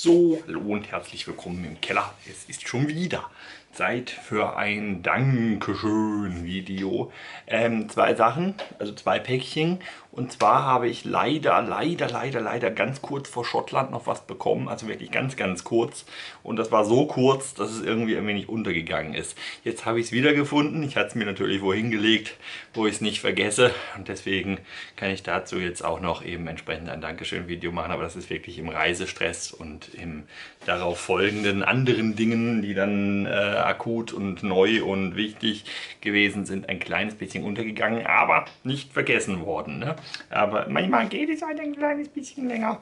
So, hallo und herzlich willkommen im Keller. Es ist schon wieder Zeit für ein Dankeschön-Video. Ähm, zwei Sachen, also zwei Päckchen. Und zwar habe ich leider, leider, leider, leider ganz kurz vor Schottland noch was bekommen. Also wirklich ganz, ganz kurz. Und das war so kurz, dass es irgendwie ein wenig untergegangen ist. Jetzt habe ich es wiedergefunden. Ich hatte es mir natürlich wohin gelegt, wo ich es nicht vergesse. Und deswegen kann ich dazu jetzt auch noch eben entsprechend ein Dankeschön-Video machen. Aber das ist wirklich im Reisestress und im darauf folgenden anderen Dingen, die dann äh, akut und neu und wichtig gewesen sind, ein kleines bisschen untergegangen, aber nicht vergessen worden. Ne? Aber manchmal geht es halt ein kleines bisschen länger.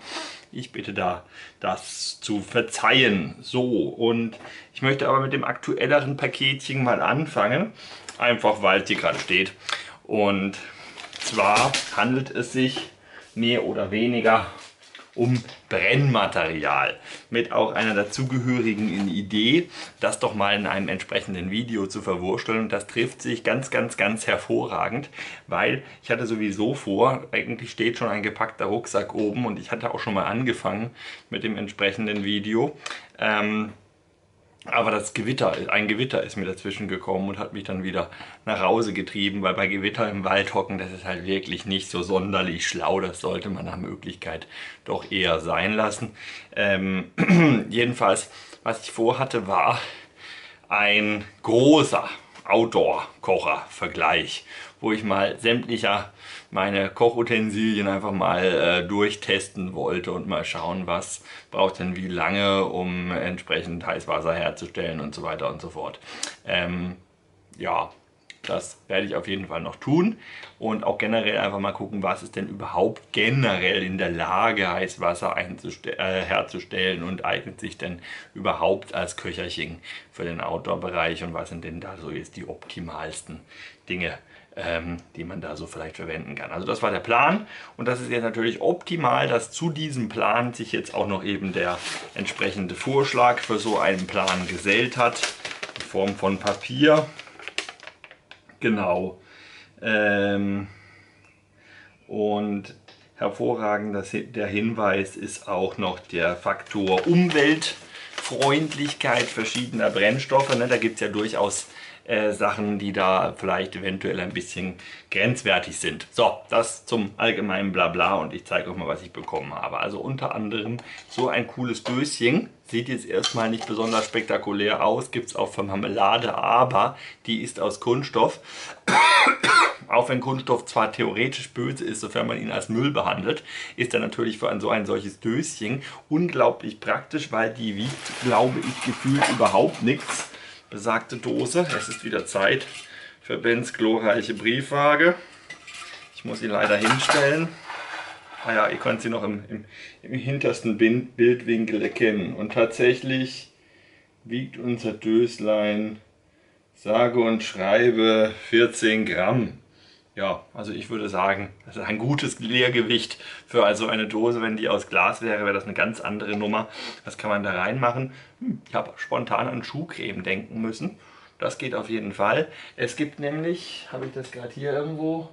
Ich bitte da, das zu verzeihen. So, und ich möchte aber mit dem aktuelleren Paketchen mal anfangen, einfach weil es hier gerade steht. Und zwar handelt es sich mehr oder weniger um Brennmaterial mit auch einer dazugehörigen Idee, das doch mal in einem entsprechenden Video zu verwursteln. Und das trifft sich ganz, ganz, ganz hervorragend, weil ich hatte sowieso vor, eigentlich steht schon ein gepackter Rucksack oben und ich hatte auch schon mal angefangen mit dem entsprechenden Video. Ähm, aber das Gewitter, ein Gewitter ist mir dazwischen gekommen und hat mich dann wieder nach Hause getrieben, weil bei Gewitter im Wald hocken, das ist halt wirklich nicht so sonderlich schlau. Das sollte man nach Möglichkeit doch eher sein lassen. Ähm, jedenfalls, was ich vorhatte, war ein großer Outdoor-Kocher-Vergleich, wo ich mal sämtlicher meine Kochutensilien einfach mal äh, durchtesten wollte und mal schauen, was braucht denn wie lange, um entsprechend Heißwasser herzustellen und so weiter und so fort. Ähm, ja, das werde ich auf jeden Fall noch tun und auch generell einfach mal gucken, was ist denn überhaupt generell in der Lage, Heißwasser äh, herzustellen und eignet sich denn überhaupt als Köcherchen für den Outdoor-Bereich und was sind denn da so jetzt die optimalsten Dinge, ähm, die man da so vielleicht verwenden kann. Also das war der Plan und das ist jetzt natürlich optimal, dass zu diesem Plan sich jetzt auch noch eben der entsprechende Vorschlag für so einen Plan gesellt hat in Form von Papier. Genau. Ähm, und hervorragend das, der Hinweis ist auch noch der Faktor Umweltfreundlichkeit verschiedener Brennstoffe. Ne? Da gibt es ja durchaus äh, Sachen, die da vielleicht eventuell ein bisschen grenzwertig sind. So, das zum allgemeinen Blabla und ich zeige euch mal, was ich bekommen habe. Also unter anderem so ein cooles Döschen. Sieht jetzt erstmal nicht besonders spektakulär aus, gibt es auch für Marmelade, aber die ist aus Kunststoff. Auch wenn Kunststoff zwar theoretisch böse ist, sofern man ihn als Müll behandelt, ist er natürlich für ein so ein solches Döschen unglaublich praktisch, weil die wiegt, glaube ich, gefühlt überhaupt nichts besagte Dose. Es ist wieder Zeit für Bens glorreiche Briefwaage. Ich muss sie leider hinstellen. Ah ja, ihr könnt sie noch im, im, im hintersten Bildwinkel erkennen. Und tatsächlich wiegt unser Döslein sage und schreibe 14 Gramm. Ja, also ich würde sagen, das ist ein gutes Leergewicht für also eine Dose. Wenn die aus Glas wäre, wäre das eine ganz andere Nummer. Was kann man da reinmachen? Hm, ich habe spontan an Schuhcreme denken müssen. Das geht auf jeden Fall. Es gibt nämlich, habe ich das gerade hier irgendwo?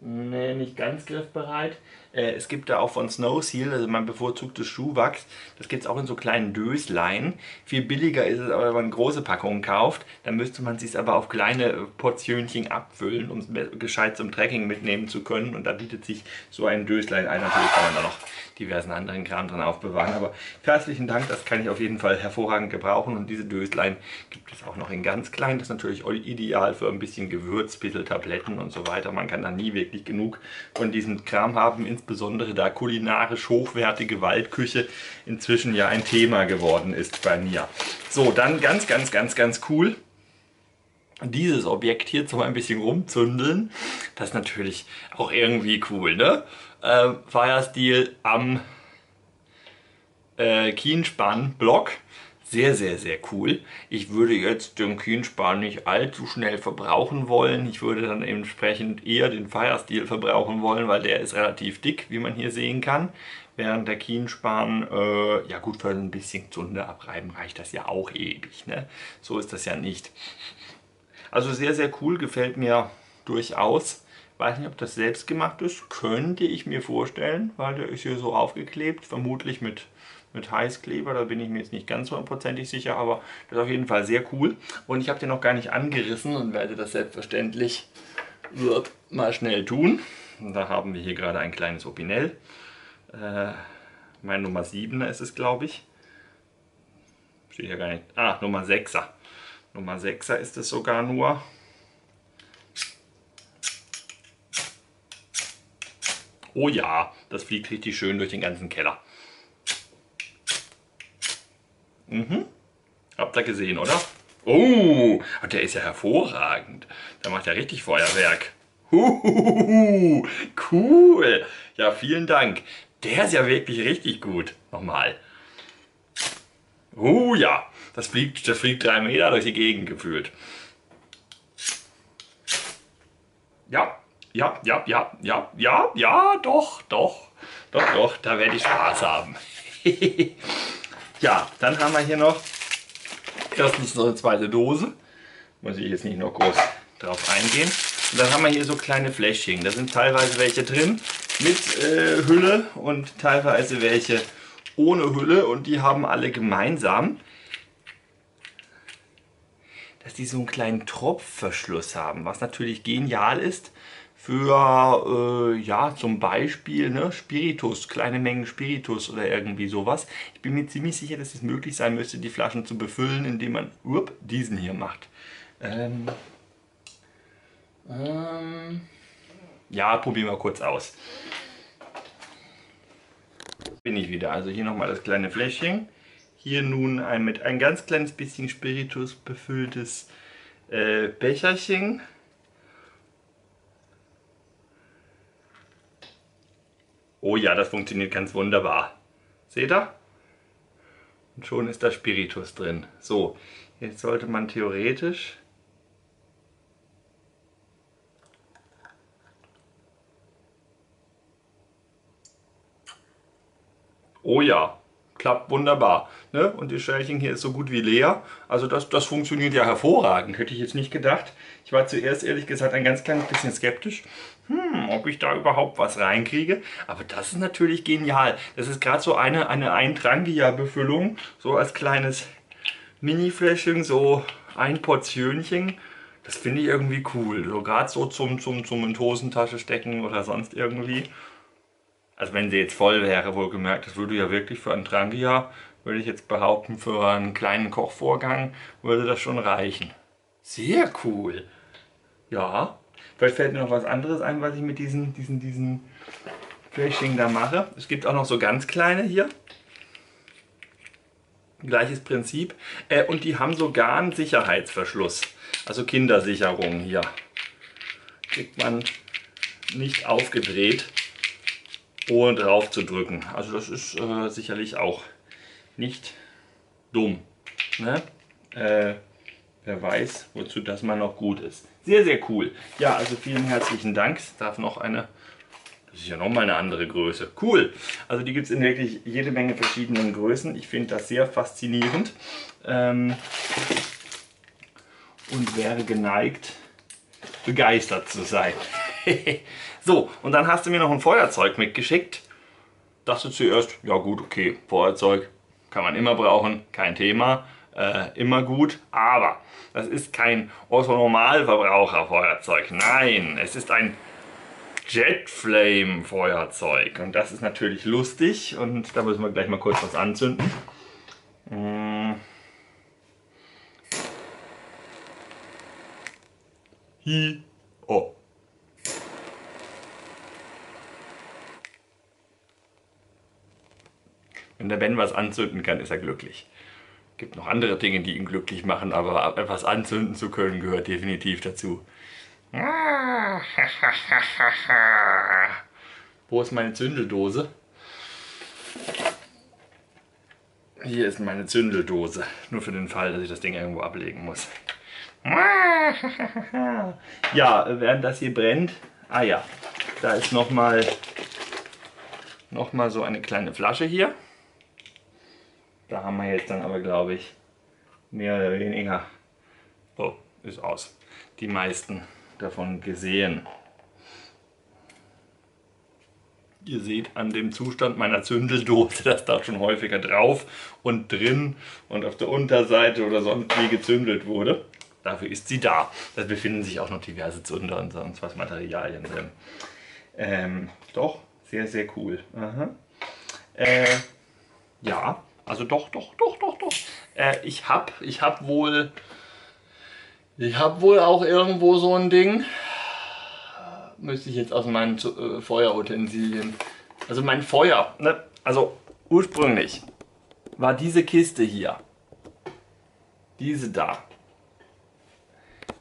Nee, nicht ganz griffbereit. Äh, es gibt da auch von Snow Seal, also mein bevorzugtes Schuhwachs. Das gibt es auch in so kleinen Döslein. Viel billiger ist es aber, wenn man große Packungen kauft. Dann müsste man es aber auf kleine Portionchen abfüllen, um es gescheit zum Trekking mitnehmen zu können. Und da bietet sich so ein Döslein ein. Natürlich kann man da noch diversen anderen Kram drin aufbewahren. Aber herzlichen Dank, das kann ich auf jeden Fall hervorragend gebrauchen. Und diese Döslein gibt es auch noch in ganz klein. Das ist natürlich ideal für ein bisschen Gewürz, bisschen Tabletten und so weiter. Man kann da nie wirklich genug von diesem Kram haben. Insbesondere da kulinarisch hochwertige Waldküche inzwischen ja ein Thema geworden ist bei mir. So, dann ganz, ganz, ganz, ganz cool dieses Objekt hier zum ein bisschen rumzündeln. Das ist natürlich auch irgendwie cool, ne? äh, Firestil am äh, Kienspann-Block. Sehr, sehr, sehr cool. Ich würde jetzt den Kienspan nicht allzu schnell verbrauchen wollen. Ich würde dann entsprechend eher den Firesteel verbrauchen wollen, weil der ist relativ dick, wie man hier sehen kann. Während der Kienspan, äh, ja gut, für ein bisschen Zunde abreiben reicht das ja auch ewig. Ne? So ist das ja nicht. Also sehr, sehr cool, gefällt mir durchaus. Weiß nicht, ob das selbst gemacht ist. Könnte ich mir vorstellen, weil der ist hier so aufgeklebt. Vermutlich mit, mit Heißkleber, da bin ich mir jetzt nicht ganz hundertprozentig sicher, aber das ist auf jeden Fall sehr cool. Und ich habe den noch gar nicht angerissen und werde das selbstverständlich mal schnell tun. Da haben wir hier gerade ein kleines Opinel. Äh, mein Nummer 7er ist es, glaube ich. Steht ja gar nicht. Ah, Nummer 6er. Nummer 6er ist es sogar nur. Oh ja, das fliegt richtig schön durch den ganzen Keller. Mhm. Habt ihr gesehen, oder? Oh, der ist ja hervorragend. Der macht ja richtig Feuerwerk. Huhuhu, cool. Ja, vielen Dank. Der ist ja wirklich richtig gut. Nochmal. Oh ja, das fliegt, das fliegt drei Meter durch die Gegend gefühlt. Ja, ja, ja, ja, ja, ja, ja, doch, doch, doch, doch, da werde ich Spaß haben. ja, dann haben wir hier noch erstens noch eine zweite Dose. Muss ich jetzt nicht noch groß drauf eingehen. Und dann haben wir hier so kleine Fläschchen. Da sind teilweise welche drin mit äh, Hülle und teilweise welche ohne Hülle. Und die haben alle gemeinsam, dass die so einen kleinen Tropfverschluss haben. Was natürlich genial ist für, äh, ja, zum Beispiel ne, Spiritus, kleine Mengen Spiritus oder irgendwie sowas. Ich bin mir ziemlich sicher, dass es möglich sein müsste, die Flaschen zu befüllen, indem man up, diesen hier macht. Ähm, ähm, ja, probieren wir kurz aus. Bin ich wieder. Also hier nochmal das kleine Fläschchen. Hier nun ein mit ein ganz kleines bisschen Spiritus befülltes äh, Becherchen. Oh ja, das funktioniert ganz wunderbar. Seht ihr? Und schon ist da Spiritus drin. So, jetzt sollte man theoretisch Oh ja, klappt wunderbar. Ne? Und die Schälchen hier ist so gut wie leer. Also das, das funktioniert ja hervorragend. Hätte ich jetzt nicht gedacht. Ich war zuerst ehrlich gesagt ein ganz kleines bisschen skeptisch. Hm, ob ich da überhaupt was reinkriege. Aber das ist natürlich genial. Das ist gerade so eine, eine Eintrangia-Befüllung. So als kleines Mini-Fläschchen, so ein Portionchen. Das finde ich irgendwie cool. So gerade so zum, zum, zum in Hosentasche stecken oder sonst irgendwie. Also wenn sie jetzt voll wäre, wohlgemerkt, das würde ja wirklich für ein Trangia, würde ich jetzt behaupten, für einen kleinen Kochvorgang würde das schon reichen. Sehr cool. Ja, vielleicht fällt mir noch was anderes ein, was ich mit diesen, diesen, diesen Fläschchen da mache. Es gibt auch noch so ganz kleine hier. Gleiches Prinzip. Äh, und die haben sogar einen Sicherheitsverschluss. Also Kindersicherung hier. Kriegt man nicht aufgedreht ohne drauf zu drücken. Also das ist äh, sicherlich auch nicht dumm. Ne? Äh, wer weiß, wozu das mal noch gut ist. Sehr, sehr cool. Ja, also vielen herzlichen Dank. Es darf noch eine, das ist ja nochmal eine andere Größe. Cool. Also die gibt es in wirklich jede Menge verschiedenen Größen. Ich finde das sehr faszinierend. Ähm, und wäre geneigt, begeistert zu sein. so, und dann hast du mir noch ein Feuerzeug mitgeschickt. Dachte zuerst, ja gut, okay, Feuerzeug kann man immer brauchen, kein Thema, äh, immer gut. Aber das ist kein Otto-Normalverbraucher-Feuerzeug. Nein, es ist ein Jetflame-Feuerzeug. Und das ist natürlich lustig. Und da müssen wir gleich mal kurz was anzünden. Hm. Hi. Oh. Wenn der Ben was anzünden kann, ist er glücklich. Es gibt noch andere Dinge, die ihn glücklich machen, aber etwas anzünden zu können, gehört definitiv dazu. Wo ist meine Zündeldose? Hier ist meine Zündeldose. Nur für den Fall, dass ich das Ding irgendwo ablegen muss. Ja, während das hier brennt. Ah ja, da ist nochmal noch so eine kleine Flasche hier. Da haben wir jetzt dann aber, glaube ich, mehr oder weniger, oh, ist aus, die meisten davon gesehen. Ihr seht an dem Zustand meiner Zündeldose, dass da schon häufiger drauf und drin und auf der Unterseite oder sonst wie gezündelt wurde. Dafür ist sie da. Da befinden sich auch noch diverse Zünder und sonst was Materialien drin. Ähm, doch, sehr, sehr cool. Äh, ja, also doch, doch, doch, doch, doch. Äh, ich hab, ich hab wohl, ich hab wohl auch irgendwo so ein Ding müsste ich jetzt aus meinen äh, Feuerutensilien. Also mein Feuer, ne? also ursprünglich war diese Kiste hier, diese da,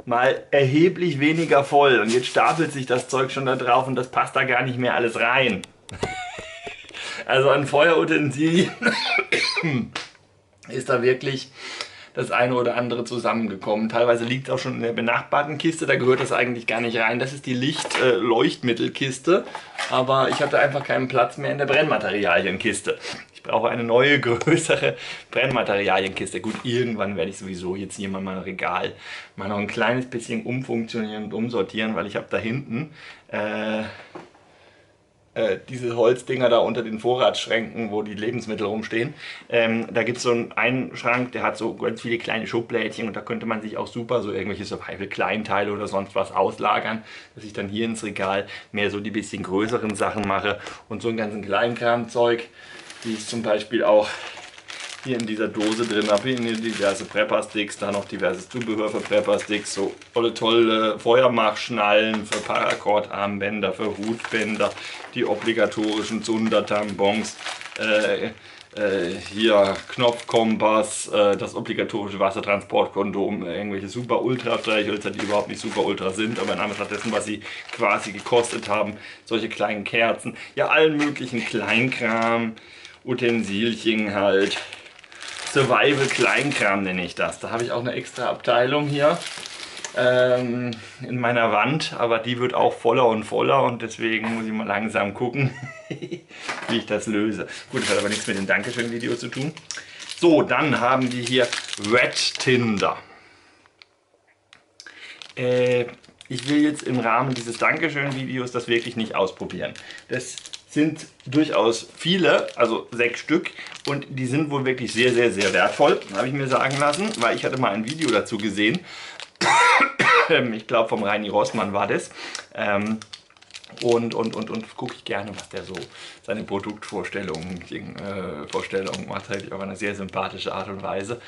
mal erheblich weniger voll und jetzt stapelt sich das Zeug schon da drauf und das passt da gar nicht mehr alles rein. Also an Feuerutensilien ist da wirklich das eine oder andere zusammengekommen. Teilweise liegt es auch schon in der benachbarten Kiste, da gehört das eigentlich gar nicht rein. Das ist die Licht-Leuchtmittelkiste, äh, aber ich hatte einfach keinen Platz mehr in der Brennmaterialienkiste. Ich brauche eine neue, größere Brennmaterialienkiste. Gut, irgendwann werde ich sowieso jetzt hier mal mein Regal mal noch ein kleines bisschen umfunktionieren und umsortieren, weil ich habe da hinten äh, äh, diese Holzdinger da unter den Vorratsschränken, wo die Lebensmittel rumstehen. Ähm, da gibt es so einen, Schrank, der hat so ganz viele kleine Schublädchen und da könnte man sich auch super so irgendwelche Survival-Kleinteile oder sonst was auslagern, dass ich dann hier ins Regal mehr so die bisschen größeren Sachen mache und so einen ganzen Kleinkramzeug, wie es zum Beispiel auch hier in dieser Dose drin habe. Hier diverse Prepper-Sticks, da noch diverses Zubehör für Prepper-Sticks, so tolle, tolle Feuermachschnallen für Paracord-Armbänder, für Hutbänder, die obligatorischen Zunder-Tampons, äh, äh, hier Knopfkompass, äh, das obligatorische Wassertransportkondom, irgendwelche super ultra streichhölzer die überhaupt nicht super ultra sind, aber in Anbetracht dessen, was sie quasi gekostet haben, solche kleinen Kerzen, ja allen möglichen Kleinkram, Utensilchen halt, Survival Kleinkram nenne ich das. Da habe ich auch eine extra Abteilung hier ähm, in meiner Wand, aber die wird auch voller und voller und deswegen muss ich mal langsam gucken, wie ich das löse. Gut, das hat aber nichts mit dem Dankeschön-Video zu tun. So, dann haben wir hier Red Tinder. Äh, ich will jetzt im Rahmen dieses Dankeschön-Videos das wirklich nicht ausprobieren. Das sind durchaus viele, also sechs Stück und die sind wohl wirklich sehr, sehr, sehr wertvoll, habe ich mir sagen lassen, weil ich hatte mal ein Video dazu gesehen. ich glaube vom Reini Rossmann war das. Ähm, und, und, und, und gucke ich gerne, was der so seine Produktvorstellungen äh, Vorstellungen macht, halt auf eine sehr sympathische Art und Weise.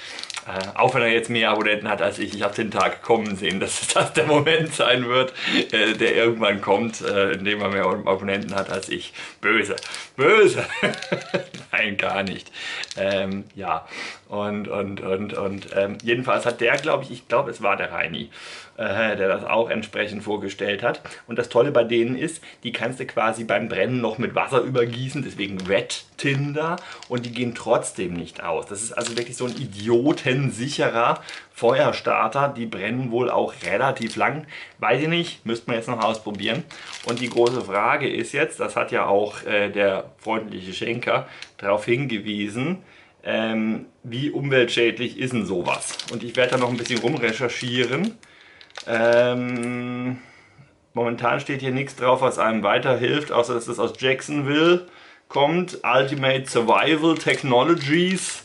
Äh, auch wenn er jetzt mehr Abonnenten hat als ich, ich habe den Tag kommen sehen, dass das der Moment sein wird, äh, der irgendwann kommt, äh, in dem er mehr Abonnenten hat als ich. Böse, böse. Nein, gar nicht. Ähm, ja, und, und, und, und ähm, jedenfalls hat der, glaube ich, ich glaube, es war der Reini, äh, der das auch entsprechend vorgestellt hat. Und das Tolle bei denen ist, die kannst du quasi beim Brennen noch mit Wasser übergießen, deswegen Wet Tinder und die gehen trotzdem nicht aus. Das ist also wirklich so ein idiotensicherer Feuerstarter. Die brennen wohl auch relativ lang. Weiß ich nicht, müsste man jetzt noch ausprobieren. Und die große Frage ist jetzt, das hat ja auch äh, der freundliche Schenker darauf hingewiesen, ähm, wie umweltschädlich ist denn sowas? Und ich werde da noch ein bisschen rumrecherchieren. Ähm, momentan steht hier nichts drauf, was einem weiterhilft, außer dass es aus Jacksonville kommt. Ultimate Survival Technologies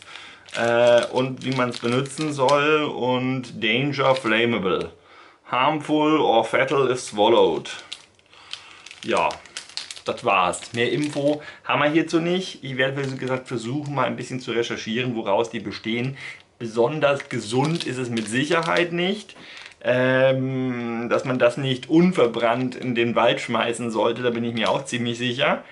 äh, und wie man es benutzen soll und Danger Flammable. Harmful or fatal if swallowed. Ja, das war's. Mehr Info haben wir hierzu nicht. Ich werde, wie gesagt, versuchen, mal ein bisschen zu recherchieren, woraus die bestehen. Besonders gesund ist es mit Sicherheit nicht. Ähm, dass man das nicht unverbrannt in den Wald schmeißen sollte, da bin ich mir auch ziemlich sicher.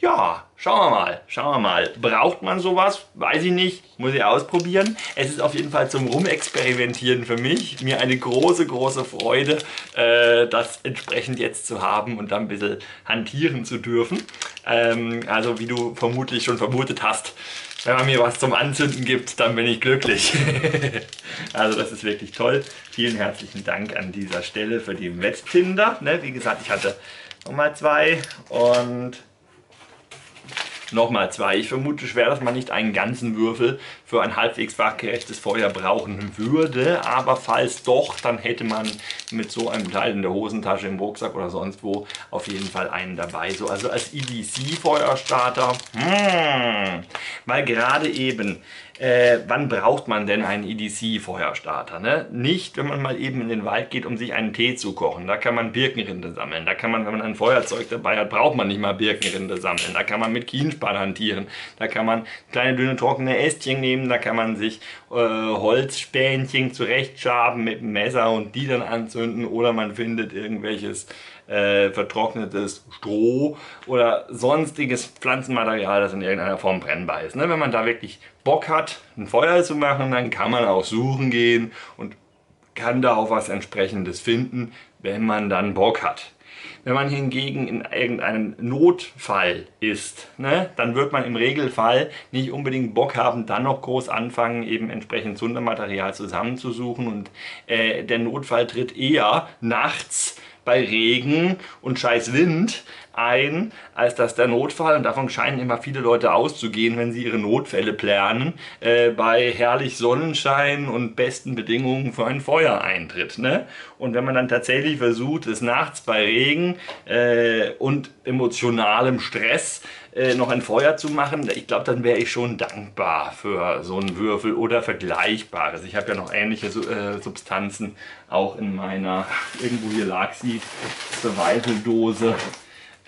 Ja, schauen wir mal, schauen wir mal. Braucht man sowas? Weiß ich nicht, muss ich ausprobieren. Es ist auf jeden Fall zum Rumexperimentieren für mich. Mir eine große, große Freude, äh, das entsprechend jetzt zu haben und dann ein bisschen hantieren zu dürfen. Ähm, also wie du vermutlich schon vermutet hast, wenn man mir was zum Anzünden gibt, dann bin ich glücklich. also das ist wirklich toll. Vielen herzlichen Dank an dieser Stelle für die Wetttinder. Ne? Wie gesagt, ich hatte nochmal zwei und nochmal zwei. Ich vermute schwer, dass man nicht einen ganzen Würfel für ein halbwegs fachgerechtes Feuer brauchen würde. Aber falls doch, dann hätte man mit so einem Teil in der Hosentasche, im Rucksack oder sonst wo auf jeden Fall einen dabei. So, also als EDC-Feuerstarter, hm, weil gerade eben äh, wann braucht man denn einen EDC-Feuerstarter? Ne? Nicht, wenn man mal eben in den Wald geht, um sich einen Tee zu kochen. Da kann man Birkenrinde sammeln. Da kann man, wenn man ein Feuerzeug dabei hat, braucht man nicht mal Birkenrinde sammeln. Da kann man mit Kienspan hantieren. Da kann man kleine, dünne, trockene Ästchen nehmen. Da kann man sich äh, Holzspänchen zurechtschaben mit dem Messer und die dann anzünden. Oder man findet irgendwelches äh, vertrocknetes Stroh oder sonstiges Pflanzenmaterial, das in irgendeiner Form brennbar ist. Ne? Wenn man da wirklich Bock hat, ein Feuer zu machen, dann kann man auch suchen gehen und kann da auch was entsprechendes finden, wenn man dann Bock hat. Wenn man hingegen in irgendeinem Notfall ist, ne, dann wird man im Regelfall nicht unbedingt Bock haben, dann noch groß anfangen, eben entsprechend Sondermaterial zusammenzusuchen. Und äh, der Notfall tritt eher nachts bei Regen und scheiß Wind ein, als dass der Notfall, und davon scheinen immer viele Leute auszugehen, wenn sie ihre Notfälle planen, äh, bei herrlich Sonnenschein und besten Bedingungen für ein Feuer eintritt. Ne? Und wenn man dann tatsächlich versucht, es nachts bei Regen äh, und emotionalem Stress äh, noch ein Feuer zu machen, ich glaube, dann wäre ich schon dankbar für so einen Würfel oder Vergleichbares. Ich habe ja noch ähnliche äh, Substanzen auch in meiner, irgendwo hier lag sie, Survival-Dose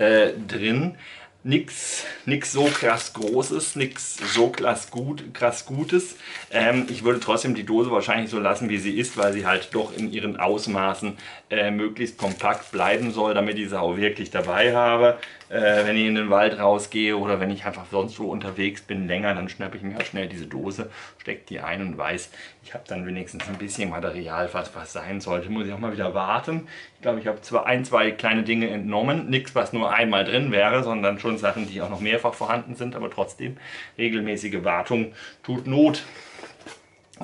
äh, drin nichts nix so krass Großes, nichts so krass, gut, krass Gutes. Ähm, ich würde trotzdem die Dose wahrscheinlich so lassen, wie sie ist, weil sie halt doch in ihren Ausmaßen äh, möglichst kompakt bleiben soll, damit ich sie auch wirklich dabei habe. Äh, wenn ich in den Wald rausgehe oder wenn ich einfach sonst wo unterwegs bin, länger, dann schnappe ich mir halt schnell diese Dose, stecke die ein und weiß, ich habe dann wenigstens ein bisschen Material, was was sein sollte. Muss ich auch mal wieder warten. Ich glaube, ich habe zwar ein, zwei kleine Dinge entnommen, nichts, was nur einmal drin wäre, sondern schon Sachen, die auch noch mehrfach vorhanden sind, aber trotzdem regelmäßige Wartung tut Not.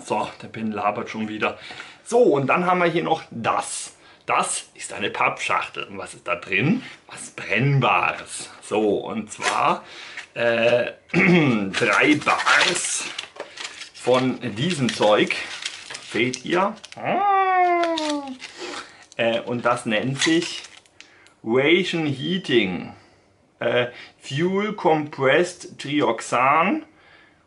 So, der Pin labert schon wieder. So, und dann haben wir hier noch das. Das ist eine Pappschachtel. Und was ist da drin? Was Brennbares. So, und zwar äh, drei Bars von diesem Zeug. Seht ihr? Äh, und das nennt sich Ration Heating. Äh, Fuel Compressed Trioxan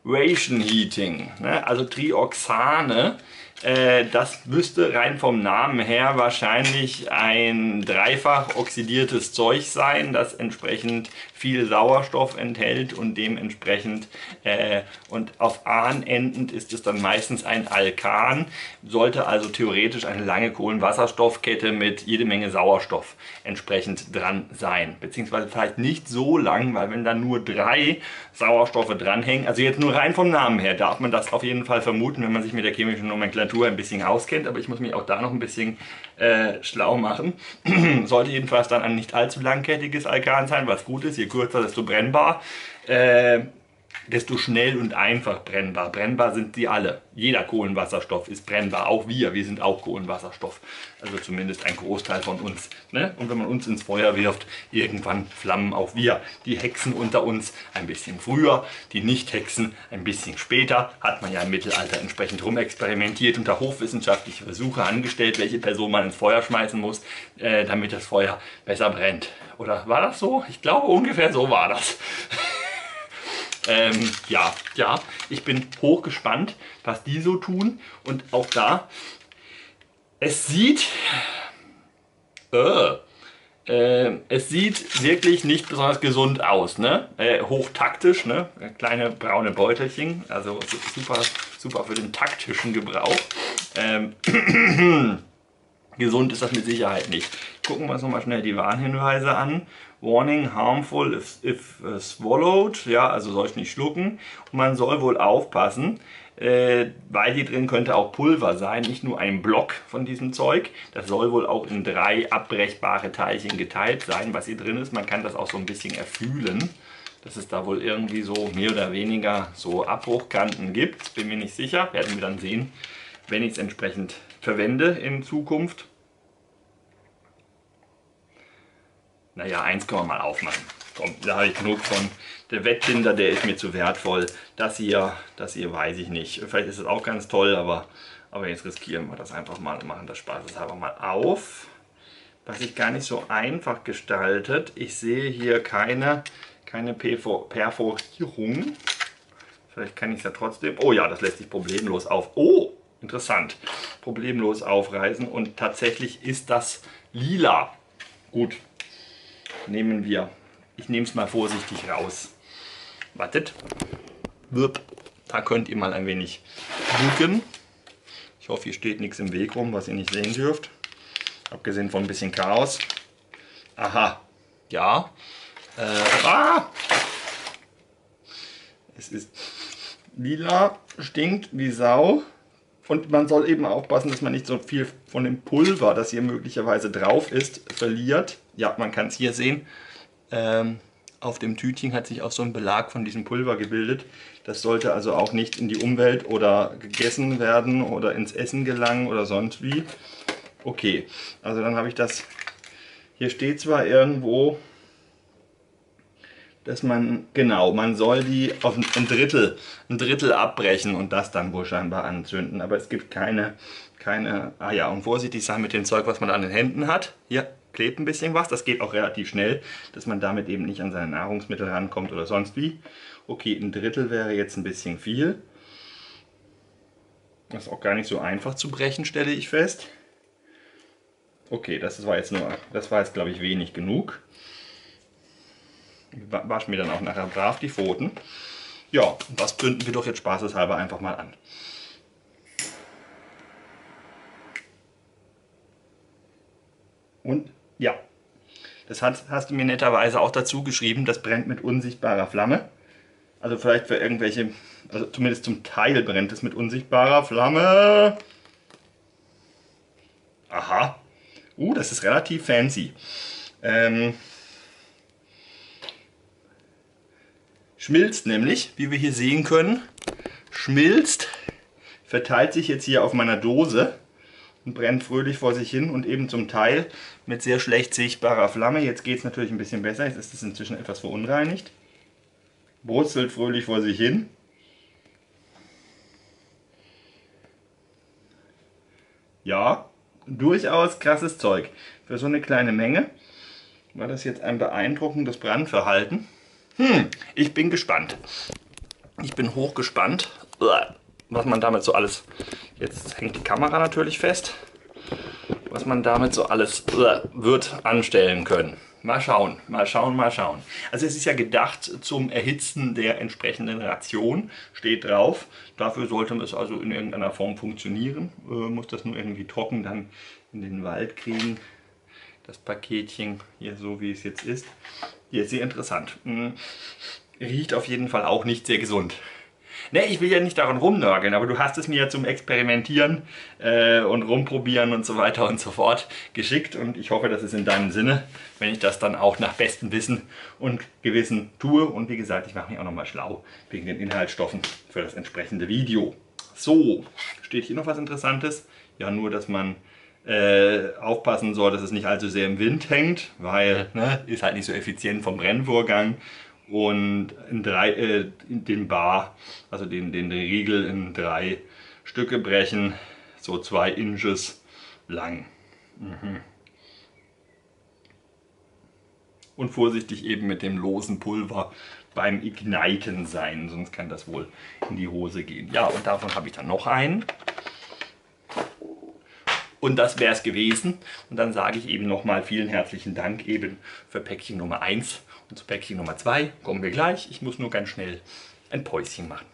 Ration Heating. Ne? Also Trioxane äh, das müsste rein vom Namen her wahrscheinlich ein dreifach oxidiertes Zeug sein, das entsprechend viel Sauerstoff enthält und dementsprechend äh, und auf An endend ist es dann meistens ein Alkan, sollte also theoretisch eine lange Kohlenwasserstoffkette mit jede Menge Sauerstoff entsprechend dran sein. Beziehungsweise vielleicht nicht so lang, weil wenn dann nur drei Sauerstoffe dranhängen, also jetzt nur rein vom Namen her, darf man das auf jeden Fall vermuten, wenn man sich mit der chemischen Nomenklatur ein bisschen auskennt, aber ich muss mich auch da noch ein bisschen äh, schlau machen. Sollte jedenfalls dann ein nicht allzu langkettiges Alkan sein, was gut ist, je kürzer, desto brennbar. Äh, desto schnell und einfach brennbar. Brennbar sind sie alle. Jeder Kohlenwasserstoff ist brennbar, auch wir, wir sind auch Kohlenwasserstoff. Also zumindest ein Großteil von uns. Ne? Und wenn man uns ins Feuer wirft, irgendwann flammen auch wir. Die Hexen unter uns ein bisschen früher, die Nicht-Hexen ein bisschen später. Hat man ja im Mittelalter entsprechend rumexperimentiert, unter hochwissenschaftliche Versuche angestellt, welche Person man ins Feuer schmeißen muss, äh, damit das Feuer besser brennt. Oder war das so? Ich glaube ungefähr so war das. Ähm, ja, ja, ich bin hochgespannt, was die so tun. Und auch da, es sieht, äh, äh, es sieht wirklich nicht besonders gesund aus. Ne? Äh, hochtaktisch, ne? kleine braune Beutelchen, also super, super für den taktischen Gebrauch. Ähm, gesund ist das mit Sicherheit nicht. Gucken wir uns nochmal schnell die Warnhinweise an. Warning harmful if, if uh, swallowed, ja, also soll ich nicht schlucken. Und man soll wohl aufpassen, äh, weil hier drin könnte auch Pulver sein, nicht nur ein Block von diesem Zeug. Das soll wohl auch in drei abbrechbare Teilchen geteilt sein, was hier drin ist. Man kann das auch so ein bisschen erfühlen, dass es da wohl irgendwie so mehr oder weniger so Abbruchkanten gibt. Bin mir nicht sicher, werden wir dann sehen, wenn ich es entsprechend verwende in Zukunft. Naja, eins können wir mal aufmachen. komm, da habe ich genug von. Der Wettbinder, der ist mir zu wertvoll. Das hier, das hier weiß ich nicht. Vielleicht ist es auch ganz toll, aber, aber jetzt riskieren wir das einfach mal und machen das spaßeshalber mal auf. Was sich gar nicht so einfach gestaltet. Ich sehe hier keine, keine Perforierung. Vielleicht kann ich es ja trotzdem. Oh ja, das lässt sich problemlos auf. Oh, interessant. Problemlos aufreißen. Und tatsächlich ist das lila. Gut, nehmen wir. Ich nehme es mal vorsichtig raus. Wartet. Da könnt ihr mal ein wenig gucken. Ich hoffe, hier steht nichts im Weg rum, was ihr nicht sehen dürft. Abgesehen von ein bisschen Chaos. Aha. Ja. Äh, ah! Es ist lila, stinkt wie Sau. Und man soll eben aufpassen, dass man nicht so viel von dem Pulver, das hier möglicherweise drauf ist, verliert. Ja, man kann es hier sehen. Ähm, auf dem Tütchen hat sich auch so ein Belag von diesem Pulver gebildet. Das sollte also auch nicht in die Umwelt oder gegessen werden oder ins Essen gelangen oder sonst wie. Okay, also dann habe ich das, hier steht zwar irgendwo, dass man, genau, man soll die auf ein Drittel, ein Drittel abbrechen und das dann wohl scheinbar anzünden. Aber es gibt keine, keine, ah ja, und vorsichtig sein mit dem Zeug, was man an den Händen hat. Hier klebt ein bisschen was, das geht auch relativ schnell, dass man damit eben nicht an seine Nahrungsmittel rankommt oder sonst wie. Okay, ein Drittel wäre jetzt ein bisschen viel. Das ist auch gar nicht so einfach zu brechen, stelle ich fest. Okay, das war jetzt nur, das war jetzt glaube ich wenig genug. Wasche mir dann auch nachher brav die Pfoten. Ja, das bünden wir doch jetzt spaßeshalber einfach mal an. Und ja, das hat, hast du mir netterweise auch dazu geschrieben, das brennt mit unsichtbarer Flamme. Also vielleicht für irgendwelche, also zumindest zum Teil brennt es mit unsichtbarer Flamme. Aha, Uh, das ist relativ fancy. Ähm, schmilzt nämlich, wie wir hier sehen können. Schmilzt, verteilt sich jetzt hier auf meiner Dose und brennt fröhlich vor sich hin und eben zum Teil mit sehr schlecht sichtbarer Flamme. Jetzt geht es natürlich ein bisschen besser, jetzt ist es inzwischen etwas verunreinigt. Brutzelt fröhlich vor sich hin. Ja, durchaus krasses Zeug. Für so eine kleine Menge war das jetzt ein beeindruckendes Brandverhalten. Hm, ich bin gespannt. Ich bin hochgespannt, was man damit so alles... Jetzt hängt die Kamera natürlich fest. Was man damit so alles wird anstellen können. Mal schauen, mal schauen, mal schauen. Also es ist ja gedacht zum Erhitzen der entsprechenden Ration, steht drauf. Dafür sollte es also in irgendeiner Form funktionieren. Äh, muss das nur irgendwie trocken dann in den Wald kriegen. Das Paketchen hier so wie es jetzt ist. Hier ist sehr interessant. Hm. Riecht auf jeden Fall auch nicht sehr gesund. Ne, ich will ja nicht daran rumnörgeln, aber du hast es mir ja zum Experimentieren äh, und rumprobieren und so weiter und so fort geschickt und ich hoffe, das ist in deinem Sinne, wenn ich das dann auch nach bestem Wissen und Gewissen tue und wie gesagt, ich mache mich auch nochmal schlau wegen den Inhaltsstoffen für das entsprechende Video. So, steht hier noch was Interessantes? Ja, nur, dass man äh, aufpassen soll, dass es nicht allzu sehr im Wind hängt, weil ne, ist halt nicht so effizient vom Brennvorgang und drei, äh, den Bar, also den, den Riegel in drei Stücke brechen, so zwei Inches lang. Mhm. Und vorsichtig eben mit dem losen Pulver beim Igniten sein, sonst kann das wohl in die Hose gehen. Ja, und davon habe ich dann noch einen. Und das wäre es gewesen. Und dann sage ich eben nochmal vielen herzlichen Dank eben für Päckchen Nummer 1 und zu Päckchen Nummer 2 kommen wir gleich. Ich muss nur ganz schnell ein Päuschen machen.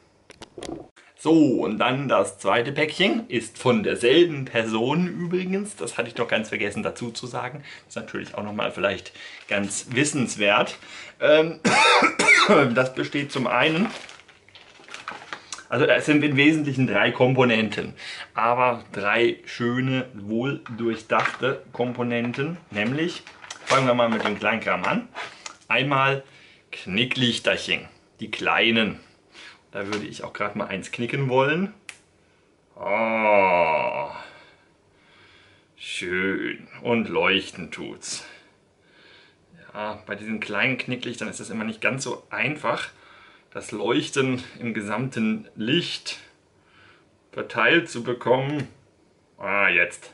So, und dann das zweite Päckchen ist von derselben Person übrigens. Das hatte ich doch ganz vergessen dazu zu sagen. Ist natürlich auch nochmal vielleicht ganz wissenswert. Ähm, das besteht zum einen, also es sind im Wesentlichen drei Komponenten, aber drei schöne, wohl durchdachte Komponenten. Nämlich, fangen wir mal mit dem Kleinkram an. Einmal Knicklichterchen, die kleinen. Da würde ich auch gerade mal eins knicken wollen. Oh, schön. Und leuchten tut's. Ja, bei diesen kleinen Knicklichtern ist das immer nicht ganz so einfach, das Leuchten im gesamten Licht verteilt zu bekommen. Ah, jetzt.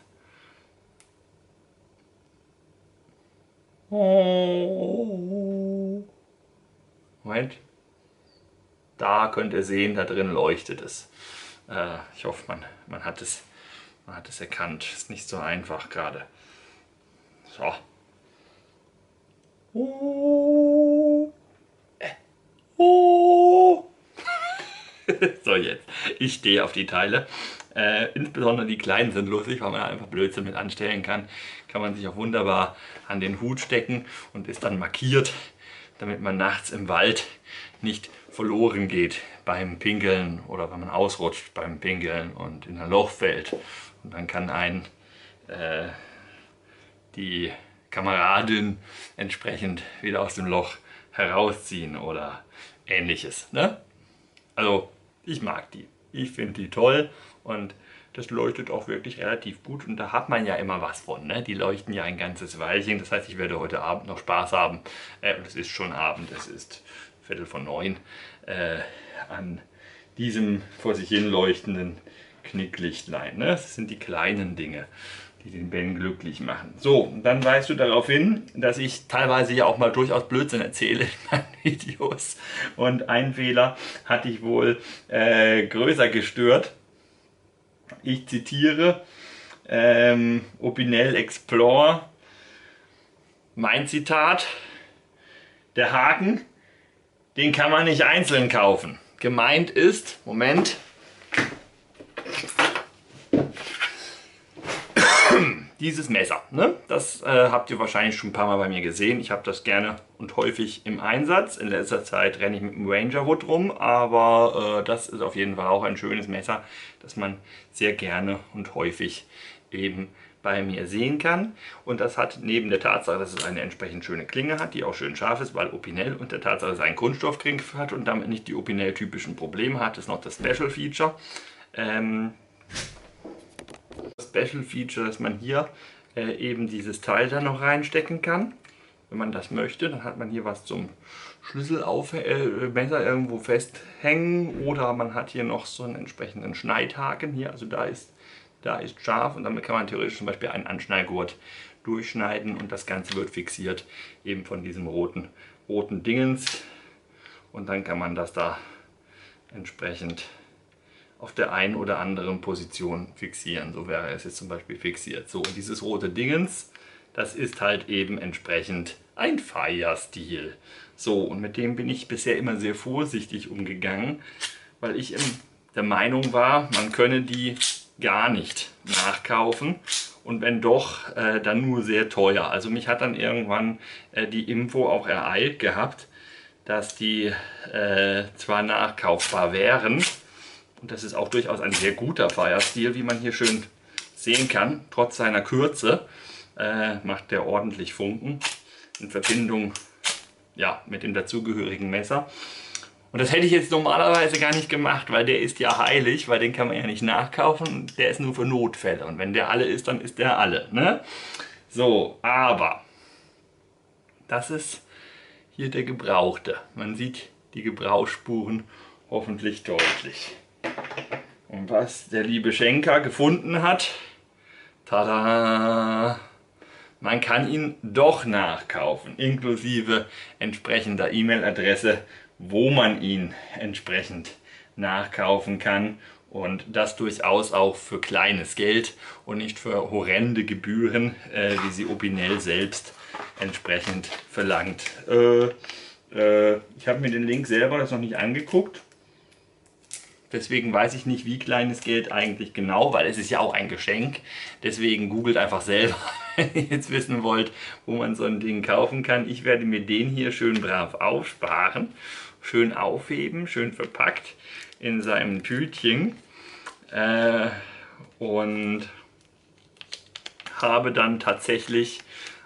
Oh. Moment. Da könnt ihr sehen, da drin leuchtet es. Äh, ich hoffe, man, man, hat es, man hat es erkannt. Ist nicht so einfach gerade. So. Oh. So, jetzt. Ich stehe auf die Teile. Äh, insbesondere die kleinen sind lustig, weil man einfach Blödsinn mit anstellen kann. Kann man sich auch wunderbar an den Hut stecken und ist dann markiert, damit man nachts im Wald nicht verloren geht beim Pinkeln oder wenn man ausrutscht beim Pinkeln und in ein Loch fällt. Und dann kann ein äh, die Kameradin entsprechend wieder aus dem Loch herausziehen oder ähnliches. Ne? Also ich mag die. Ich finde die toll und das leuchtet auch wirklich relativ gut und da hat man ja immer was von. Ne? Die leuchten ja ein ganzes Weilchen. Das heißt, ich werde heute Abend noch Spaß haben. Äh, es ist schon Abend, es ist Viertel von neun. Äh, an diesem vor sich hin leuchtenden Knicklichtlein. Ne? Das sind die kleinen Dinge, die den Ben glücklich machen. So, dann weißt du darauf hin, dass ich teilweise ja auch mal durchaus Blödsinn erzähle in meinen Videos. Und ein Fehler hatte ich wohl äh, größer gestört ich zitiere ähm, Opinel Explore, mein Zitat, der Haken, den kann man nicht einzeln kaufen. Gemeint ist, Moment, dieses Messer. Ne? Das äh, habt ihr wahrscheinlich schon ein paar Mal bei mir gesehen. Ich habe das gerne und häufig im Einsatz. In letzter Zeit renne ich mit dem Ranger Hood rum, aber äh, das ist auf jeden Fall auch ein schönes Messer, das man sehr gerne und häufig eben bei mir sehen kann. Und das hat neben der Tatsache, dass es eine entsprechend schöne Klinge hat, die auch schön scharf ist, weil Opinel und der Tatsache, dass es einen Kunststoffgriff hat und damit nicht die Opinel-typischen Probleme hat, ist noch das Special Feature. Ähm, Special Feature, dass man hier äh, eben dieses Teil da noch reinstecken kann. Wenn man das möchte, dann hat man hier was zum Schlüsselmesser äh, irgendwo festhängen oder man hat hier noch so einen entsprechenden Schneidhaken hier, also da ist, da ist scharf und damit kann man theoretisch zum Beispiel einen Anschnallgurt durchschneiden und das Ganze wird fixiert eben von diesem roten, roten Dingens und dann kann man das da entsprechend auf der einen oder anderen Position fixieren. So wäre es jetzt zum Beispiel fixiert. So, und dieses rote Dingens, das ist halt eben entsprechend ein Fire-Stil. So, und mit dem bin ich bisher immer sehr vorsichtig umgegangen, weil ich der Meinung war, man könne die gar nicht nachkaufen und wenn doch, äh, dann nur sehr teuer. Also mich hat dann irgendwann äh, die Info auch ereilt gehabt, dass die äh, zwar nachkaufbar wären, und das ist auch durchaus ein sehr guter Feierstil, wie man hier schön sehen kann. Trotz seiner Kürze äh, macht der ordentlich Funken in Verbindung ja, mit dem dazugehörigen Messer. Und das hätte ich jetzt normalerweise gar nicht gemacht, weil der ist ja heilig, weil den kann man ja nicht nachkaufen. Der ist nur für Notfälle. Und wenn der alle ist, dann ist der alle. Ne? So, aber das ist hier der Gebrauchte. Man sieht die Gebrauchsspuren hoffentlich deutlich. Und was der liebe Schenker gefunden hat, tada, man kann ihn doch nachkaufen, inklusive entsprechender E-Mail-Adresse, wo man ihn entsprechend nachkaufen kann und das durchaus auch für kleines Geld und nicht für horrende Gebühren, äh, wie sie Opinel selbst entsprechend verlangt. Äh, äh, ich habe mir den Link selber das noch nicht angeguckt. Deswegen weiß ich nicht, wie kleines Geld eigentlich genau, weil es ist ja auch ein Geschenk. Deswegen googelt einfach selber, wenn ihr jetzt wissen wollt, wo man so ein Ding kaufen kann. Ich werde mir den hier schön brav aufsparen, schön aufheben, schön verpackt in seinem Tütchen. Äh, und habe dann tatsächlich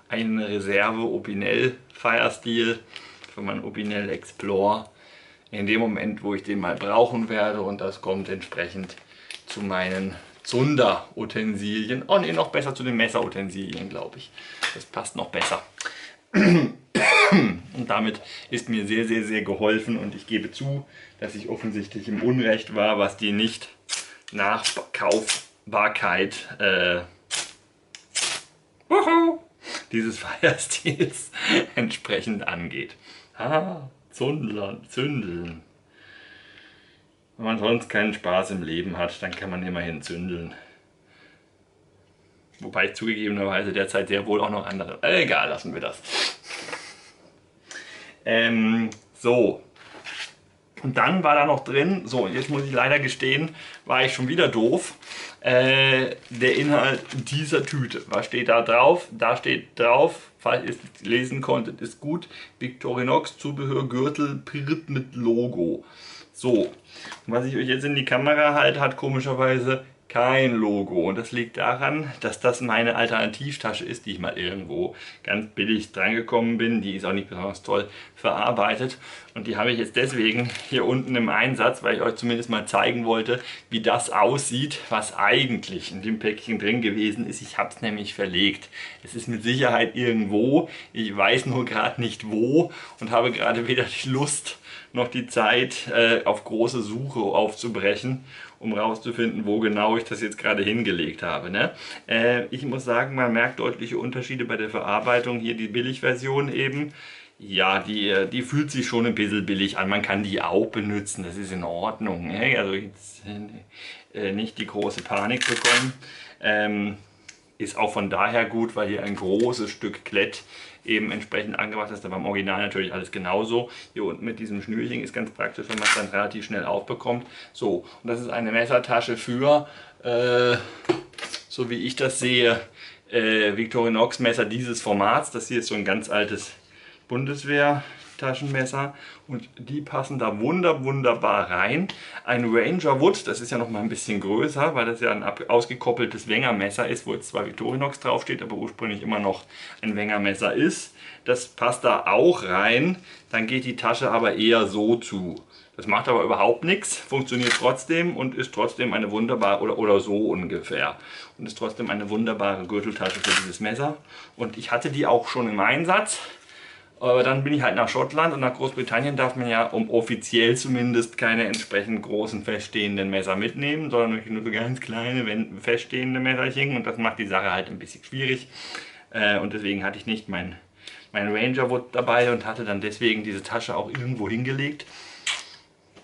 einen Reserve Opinel Firestil für mein Opinel Explore in dem Moment, wo ich den mal brauchen werde und das kommt entsprechend zu meinen Zunder-Utensilien. Oh ne, noch besser zu den Messerutensilien, glaube ich. Das passt noch besser. Und damit ist mir sehr, sehr, sehr geholfen und ich gebe zu, dass ich offensichtlich im Unrecht war, was die nicht Nachkaufbarkeit äh, dieses Feierstils entsprechend angeht. Ah, Zündeln. Wenn man sonst keinen Spaß im Leben hat, dann kann man immerhin zündeln. Wobei ich zugegebenerweise derzeit sehr wohl auch noch andere. Äh, egal, lassen wir das. Ähm, so. Und dann war da noch drin, so, jetzt muss ich leider gestehen, war ich schon wieder doof. Äh, der Inhalt dieser Tüte. Was steht da drauf? Da steht drauf, falls ihr es lesen konntet, ist gut. Victorinox Zubehör Gürtel Pirt mit Logo. So, und was ich euch jetzt in die Kamera halte, hat komischerweise kein Logo. Und das liegt daran, dass das meine Alternativtasche ist, die ich mal irgendwo ganz billig drangekommen bin. Die ist auch nicht besonders toll verarbeitet. Und die habe ich jetzt deswegen hier unten im Einsatz, weil ich euch zumindest mal zeigen wollte, wie das aussieht, was eigentlich in dem Päckchen drin gewesen ist. Ich habe es nämlich verlegt. Es ist mit Sicherheit irgendwo. Ich weiß nur gerade nicht wo und habe gerade weder die Lust noch die Zeit, äh, auf große Suche aufzubrechen um rauszufinden, wo genau ich das jetzt gerade hingelegt habe. Ne? Äh, ich muss sagen, man merkt deutliche Unterschiede bei der Verarbeitung. Hier die Billigversion eben. Ja, die, äh, die fühlt sich schon ein bisschen billig an. Man kann die auch benutzen, das ist in Ordnung. Ne? Also jetzt äh, nicht die große Panik bekommen. Ähm, ist auch von daher gut, weil hier ein großes Stück Klett eben entsprechend angebracht ist. Da beim Original natürlich alles genauso. Hier unten mit diesem Schnürchen ist ganz praktisch, wenn man es dann relativ schnell aufbekommt. So, und das ist eine Messertasche für, äh, so wie ich das sehe, äh, Victorinox Messer dieses Formats. Das hier ist so ein ganz altes Bundeswehr Taschenmesser und die passen da wunder, wunderbar rein. Ein Ranger Wood, das ist ja noch mal ein bisschen größer, weil das ja ein ausgekoppeltes Wenger-Messer ist, wo jetzt zwar Victorinox draufsteht, aber ursprünglich immer noch ein Wenger-Messer ist. Das passt da auch rein, dann geht die Tasche aber eher so zu. Das macht aber überhaupt nichts, funktioniert trotzdem und ist trotzdem eine wunderbare, oder, oder so ungefähr, und ist trotzdem eine wunderbare Gürteltasche für dieses Messer. Und ich hatte die auch schon im Einsatz. Aber dann bin ich halt nach Schottland und nach Großbritannien darf man ja, um offiziell zumindest, keine entsprechend großen feststehenden Messer mitnehmen, sondern nur so ganz kleine feststehende Messerchen und das macht die Sache halt ein bisschen schwierig. Äh, und deswegen hatte ich nicht mein, mein Ranger Wood dabei und hatte dann deswegen diese Tasche auch irgendwo hingelegt.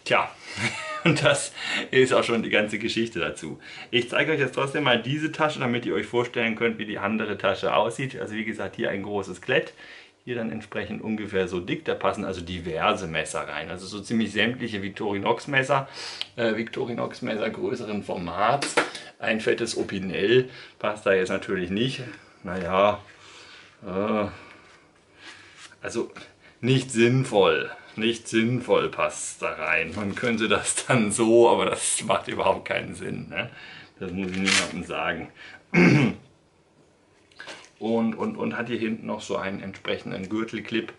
Tja, und das ist auch schon die ganze Geschichte dazu. Ich zeige euch jetzt trotzdem mal diese Tasche, damit ihr euch vorstellen könnt, wie die andere Tasche aussieht. Also wie gesagt, hier ein großes Klett. Hier dann entsprechend ungefähr so dick. Da passen also diverse Messer rein. Also so ziemlich sämtliche Victorinox Messer. Äh, Victorinox Messer größeren Formats. Ein fettes Opinel passt da jetzt natürlich nicht. Naja, äh, also nicht sinnvoll. Nicht sinnvoll passt da rein. Man könnte das dann so, aber das macht überhaupt keinen Sinn. Ne? Das muss ich niemandem sagen und, und, und hat hier hinten noch so einen entsprechenden Gürtelclip,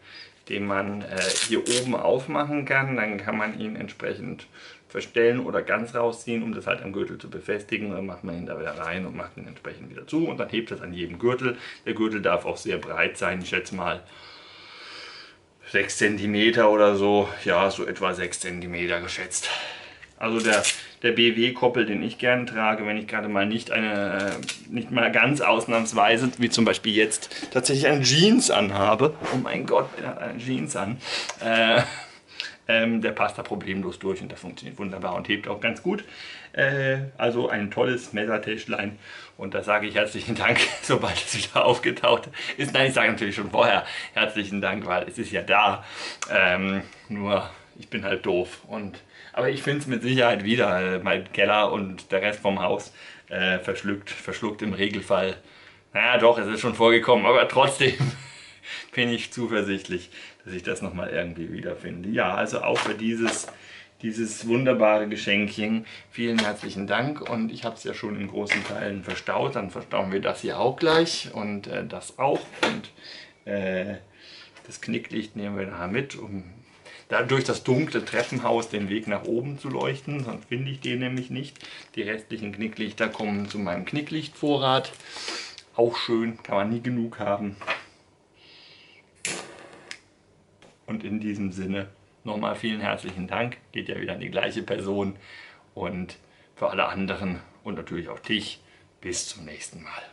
den man äh, hier oben aufmachen kann. Dann kann man ihn entsprechend verstellen oder ganz rausziehen, um das halt am Gürtel zu befestigen. Dann macht man ihn da wieder rein und macht ihn entsprechend wieder zu und dann hebt das an jedem Gürtel. Der Gürtel darf auch sehr breit sein, ich schätze mal 6 cm oder so, ja so etwa 6 cm geschätzt. Also der der BW-Koppel, den ich gerne trage, wenn ich gerade mal nicht eine, äh, nicht mal ganz ausnahmsweise, wie zum Beispiel jetzt, tatsächlich eine Jeans anhabe. Oh mein Gott, der hat eine Jeans an. Äh, ähm, der passt da problemlos durch und das funktioniert wunderbar und hebt auch ganz gut. Äh, also ein tolles Messertäschlein und da sage ich herzlichen Dank, sobald es wieder aufgetaucht ist. Nein, ich sage natürlich schon vorher herzlichen Dank, weil es ist ja da. Ähm, nur ich bin halt doof und aber ich finde es mit Sicherheit wieder. Mein Keller und der Rest vom Haus äh, verschluckt, verschluckt im Regelfall. Naja doch, es ist schon vorgekommen, aber trotzdem bin ich zuversichtlich, dass ich das nochmal irgendwie wiederfinde. Ja, also auch für dieses, dieses wunderbare Geschenkchen vielen herzlichen Dank und ich habe es ja schon in großen Teilen verstaut. Dann verstauen wir das hier auch gleich und äh, das auch und äh, das Knicklicht nehmen wir nachher mit, um durch das dunkle Treppenhaus den Weg nach oben zu leuchten, sonst finde ich den nämlich nicht. Die restlichen Knicklichter kommen zu meinem Knicklichtvorrat. Auch schön, kann man nie genug haben. Und in diesem Sinne nochmal vielen herzlichen Dank. Geht ja wieder an die gleiche Person. Und für alle anderen und natürlich auch dich, bis zum nächsten Mal.